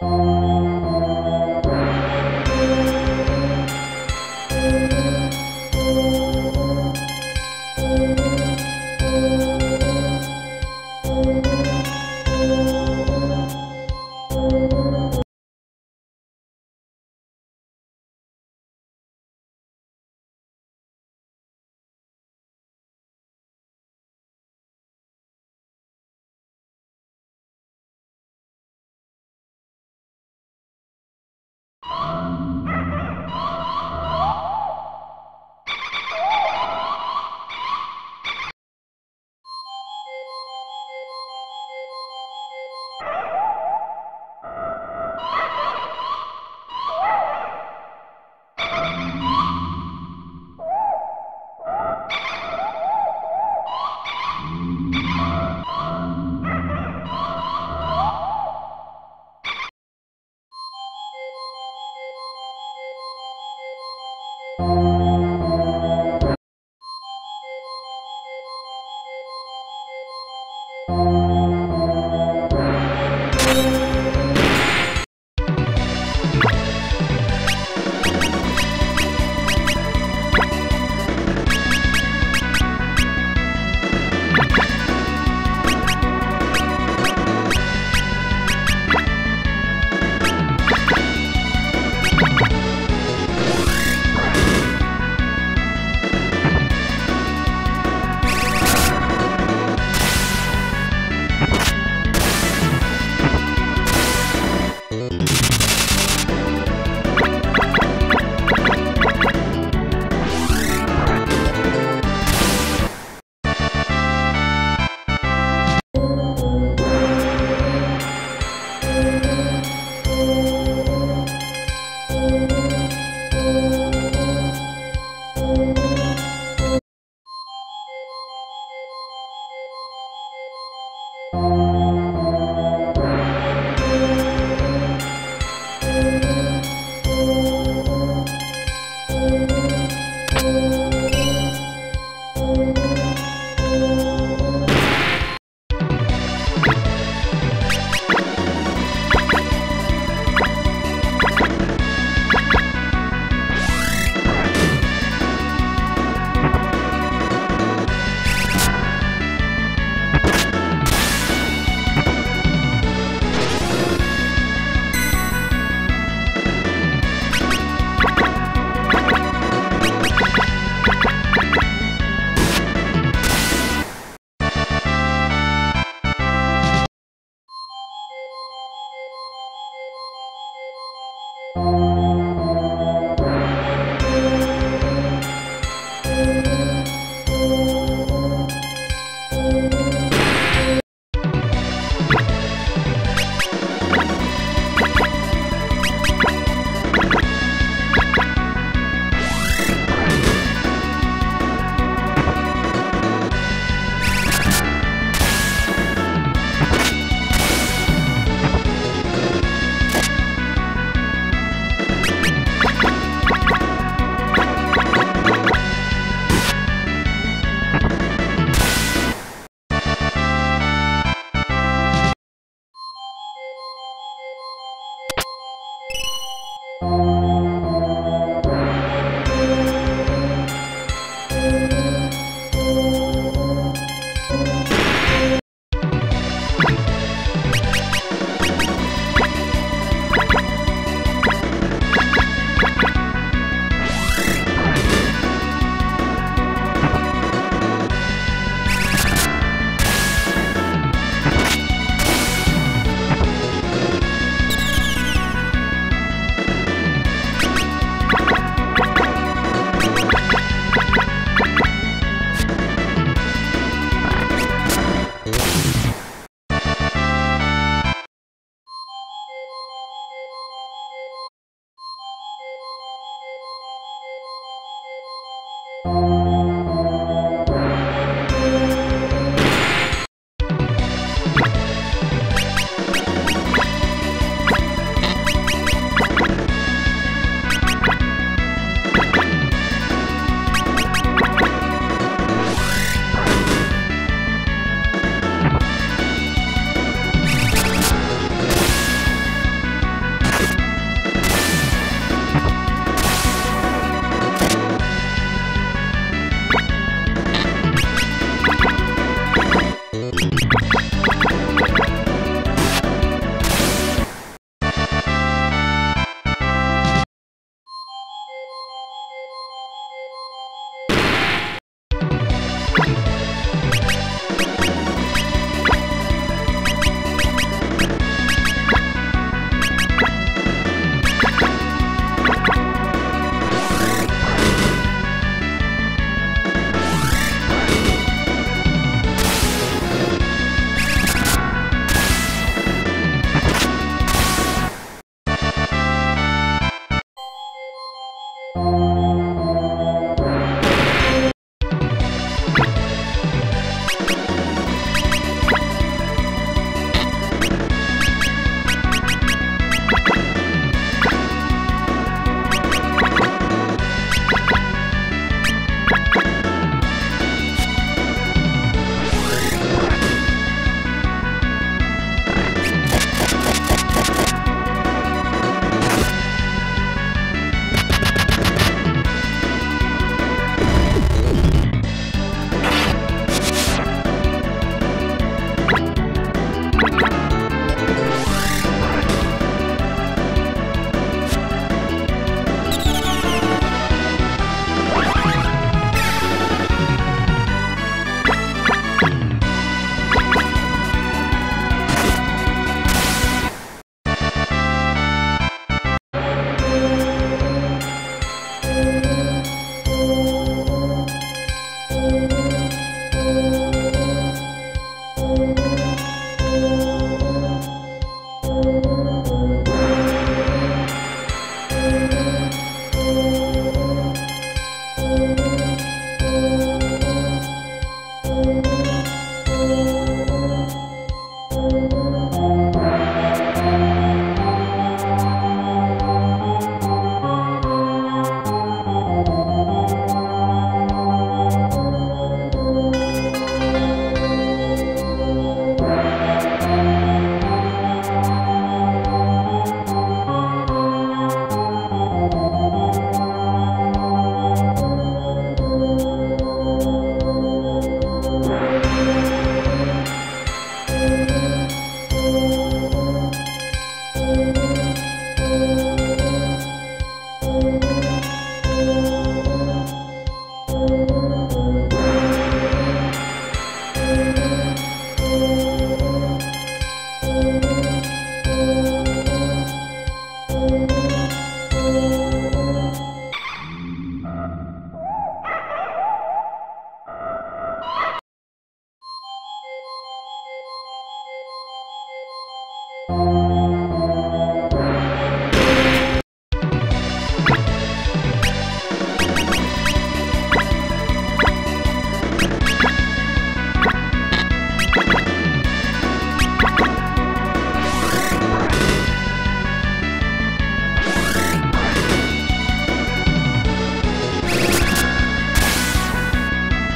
you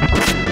Música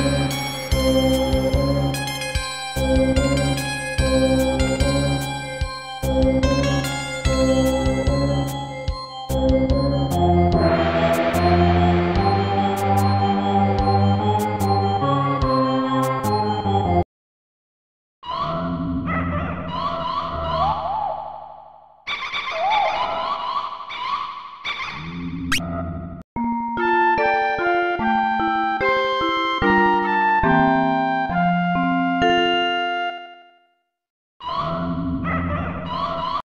Música